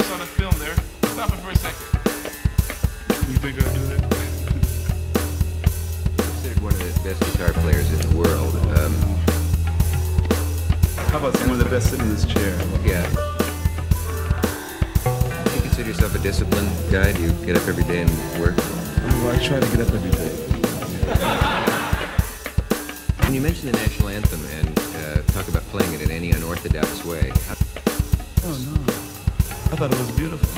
place on the film there. Stop it for a second. You think I do that? Considered one of the best guitar players in the world. Um, How about someone of the best sitting in this chair? Yeah. Do you consider yourself a disciplined guy? Do you get up every day and work? Well, I try to get up every day. When you mention the national anthem and uh, talk about playing it in any unorthodox way, oh no. I thought it was beautiful.